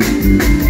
Música